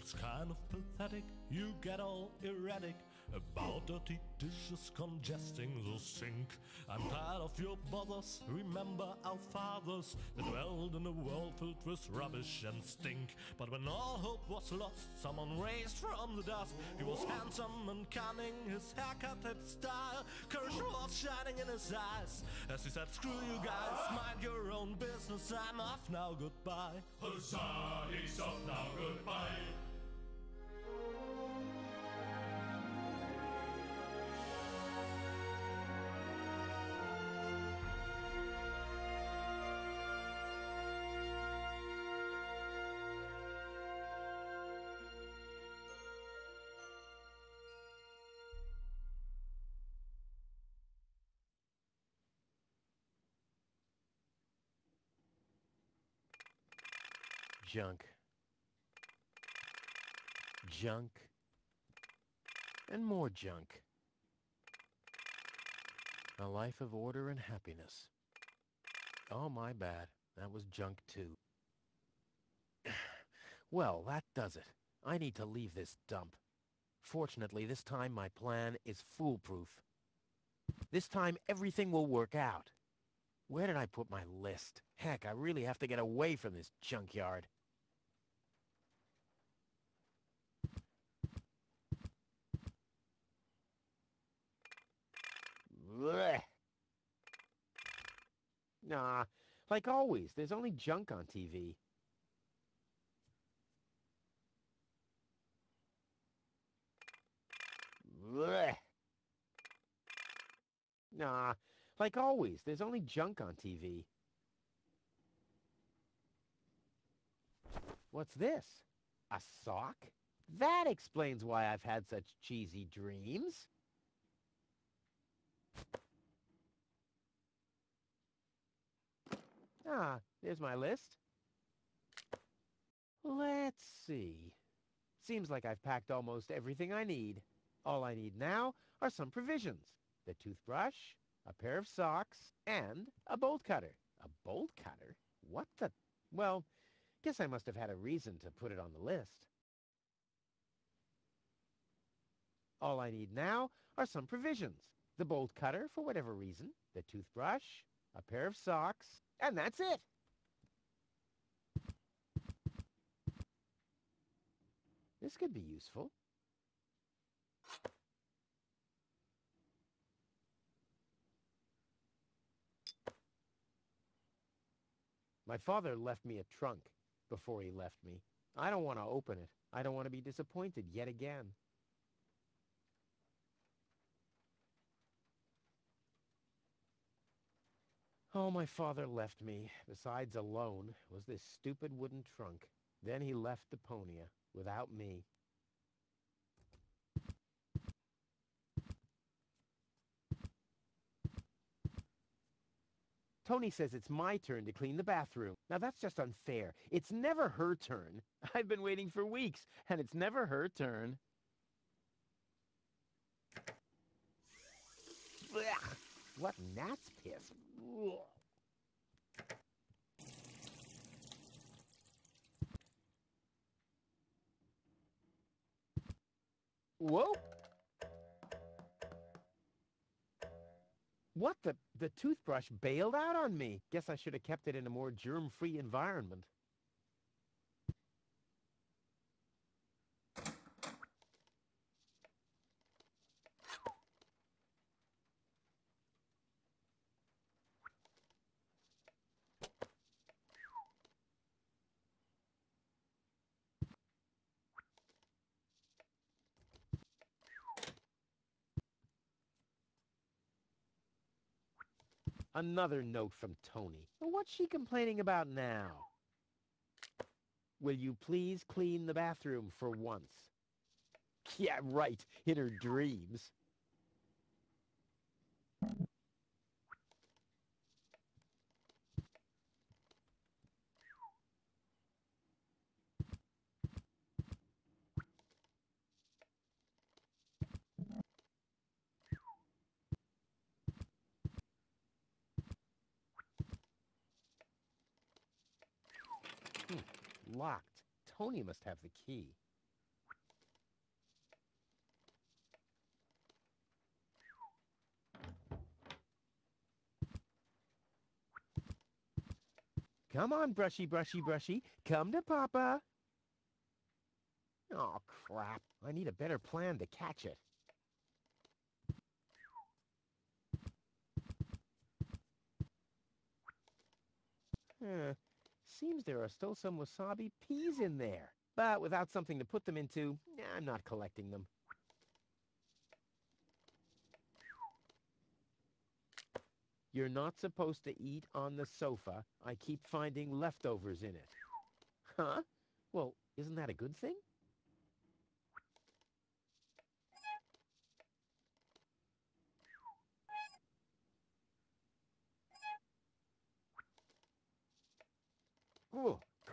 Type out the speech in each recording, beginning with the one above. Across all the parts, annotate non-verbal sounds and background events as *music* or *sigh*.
It's kind of pathetic, you get all erratic about dirty dishes congesting the sink. I'm tired of your bothers, remember our fathers that dwelled in a world filled with rubbish and stink. But when all hope was lost, someone raised from the dust. He was handsome and cunning, his haircut had style, courage was shining in his eyes. As he said, screw you guys, mind your own business, I'm off now, goodbye. Huzzah, he's off now, goodbye. Junk. Junk. And more junk. A life of order and happiness. Oh, my bad. That was junk too. *sighs* well, that does it. I need to leave this dump. Fortunately, this time my plan is foolproof. This time everything will work out. Where did I put my list? Heck, I really have to get away from this junkyard. Blech. Nah, like always, there's only junk on TV. Blech. Nah, like always, there's only junk on TV. What's this? A sock? That explains why I've had such cheesy dreams. Ah, there's my list. Let's see. Seems like I've packed almost everything I need. All I need now are some provisions. The toothbrush, a pair of socks, and a bolt cutter. A bolt cutter? What the... Well, guess I must have had a reason to put it on the list. All I need now are some provisions. The bolt cutter, for whatever reason, the toothbrush, a pair of socks, and that's it. This could be useful. My father left me a trunk before he left me. I don't want to open it. I don't want to be disappointed yet again. All my father left me, besides alone, was this stupid wooden trunk. Then he left Deponia, uh, without me. Toni says it's my turn to clean the bathroom. Now that's just unfair. It's never her turn. *laughs* I've been waiting for weeks, and it's never her turn. What gnat's piss. Whoa! What the? The toothbrush bailed out on me. Guess I should have kept it in a more germ-free environment. Another note from Toni. What's she complaining about now? Will you please clean the bathroom for once? *laughs* Yeah, right, in her dreams. locked. Toni must have the key. Come on, brushy, brushy, brushy. Come to Papa. Oh, crap. I need a better plan to catch it. Huh. Seems there are still some wasabi peas in there. But without something to put them into, I'm not collecting them. You're not supposed to eat on the sofa. I keep finding leftovers in it. Huh? Well, isn't that a good thing?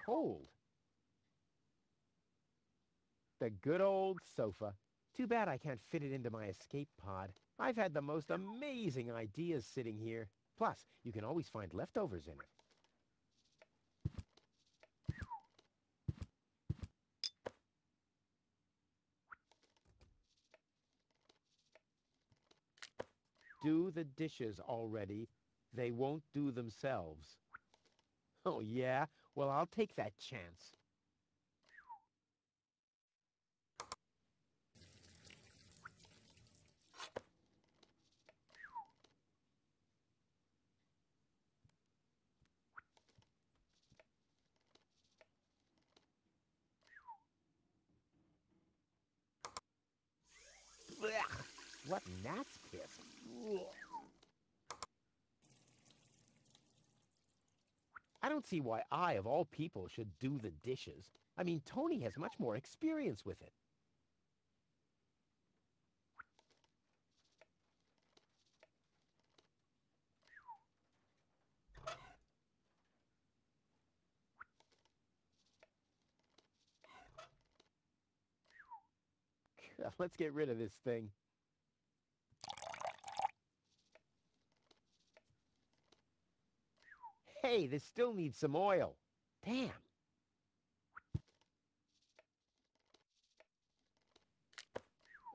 Cold. The good old sofa. Too bad I can't fit it into my escape pod. I've had the most amazing ideas sitting here. Plus, you can always find leftovers in it. Do the dishes already. They won't do themselves. Oh, yeah? Well, I'll take that chance. What gnat's piss? Ugh. I don't see why I, of all people, should do the dishes. I mean, Toni has much more experience with it. *laughs* Let's get rid of this thing. Hey, this still needs some oil. Damn.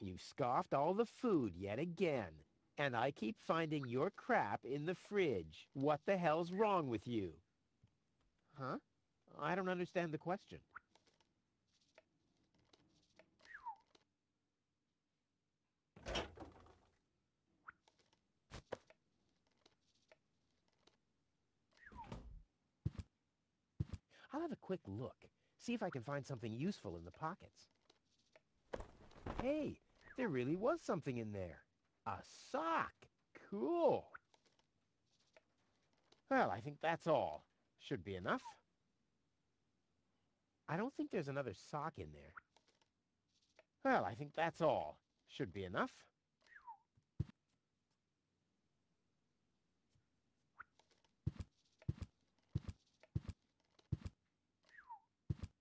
You scoffed all the food yet again. And I keep finding your crap in the fridge. What the hell's wrong with you? Huh? I don't understand the question. I'll have a quick look, see if I can find something useful in the pockets. Hey, there really was something in there. A sock. Cool. Well, I think that's all. Should be enough. I don't think there's another sock in there. Well, I think that's all. Should be enough.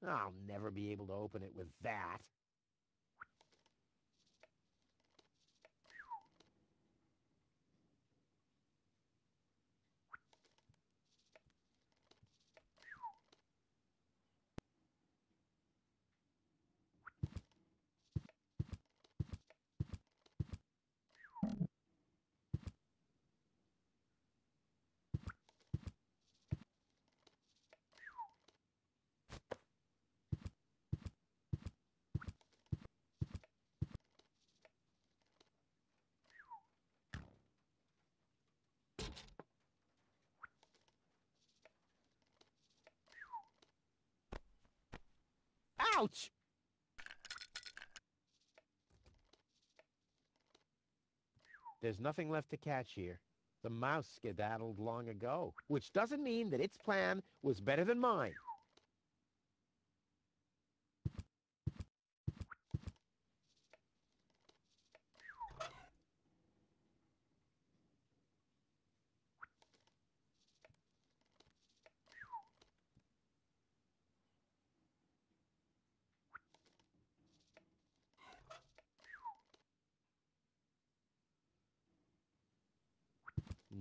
I'll never be able to open it with that. Ouch! There's nothing left to catch here. The mouse skedaddled long ago, which doesn't mean that its plan was better than mine.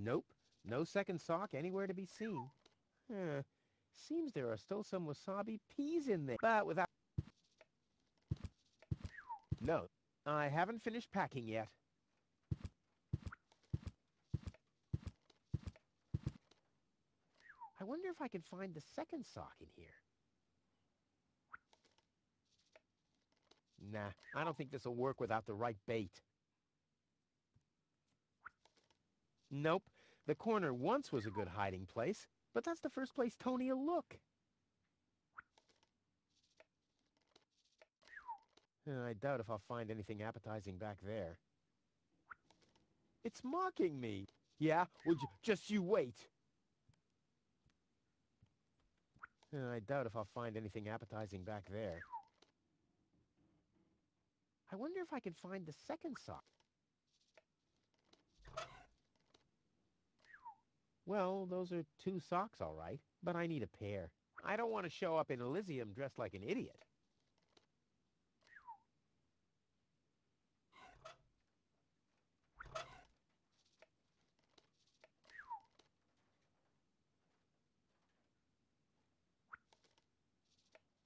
Nope, no second sock anywhere to be seen. Huh. Seems there are still some wasabi peas in there, but without... No, I haven't finished packing yet. I wonder if I can find the second sock in here. Nah, I don't think this'll work without the right bait. Nope. The corner once was a good hiding place, but that's the first place Toni'll look. Uh, I doubt if I'll find anything appetizing back there. It's mocking me. Yeah? Well, just you wait. I doubt if I'll find anything appetizing back there. I wonder if I can find the second sock. Well, those are two socks, all right, but I need a pair. I don't want to show up in Elysium dressed like an idiot.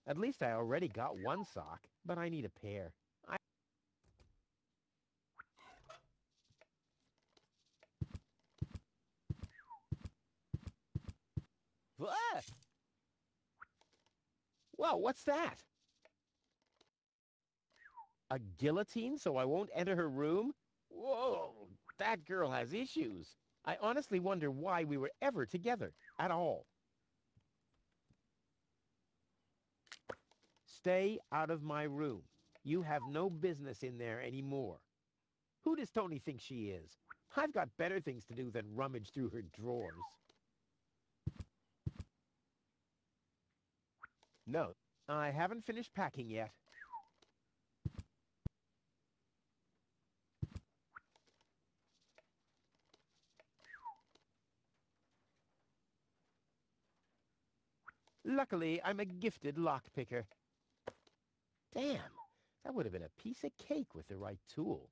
At least I already got one sock, but I need a pair. I Ah! Well, what's that? A guillotine so I won't enter her room? Whoa, that girl has issues. I honestly wonder why we were ever together at all. Stay out of my room. You have no business in there anymore. Who does Toni think she is? I've got better things to do than rummage through her drawers. No, I haven't finished packing yet. Luckily, I'm a gifted lockpicker. Damn, that would have been a piece of cake with the right tool.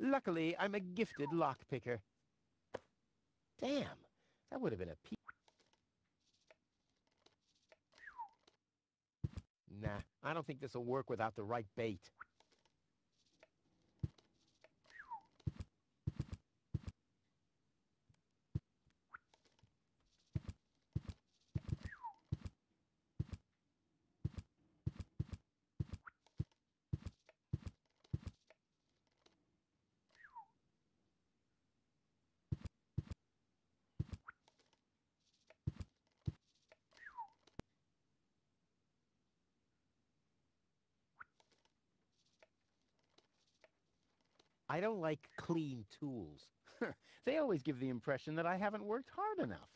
Luckily, I'm a gifted lockpicker. Damn, that would have been a piece... Nah, I don't think this'll work without the right bait. I don't like clean tools. *laughs* they always give the impression that I haven't worked hard enough.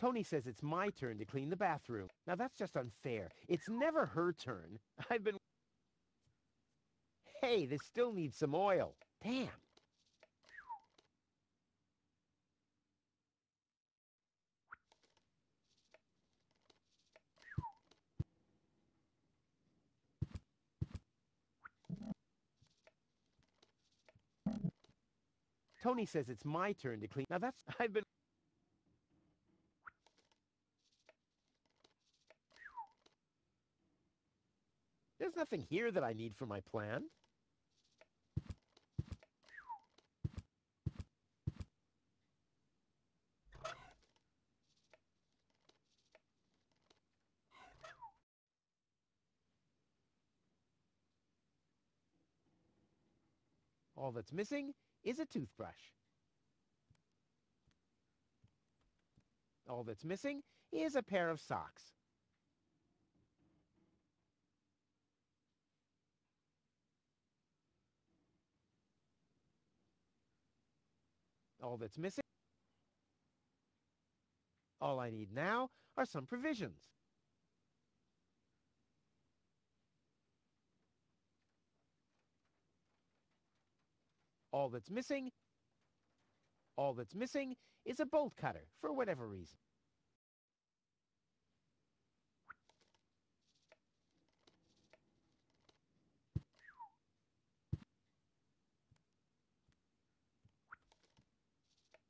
Toni says it's my turn to clean the bathroom. Now that's just unfair. It's never her turn. *laughs* I've been... Hey, this still needs some oil. Damn. Toni says it's my turn to clean. Now that's... *laughs* I've been... There's nothing here that I need for my plan. All that's missing is a toothbrush. All that's missing is a pair of socks. All that's missing... All I need now are some provisions. All that's missing... All that's missing is a bolt cutter, for whatever reason.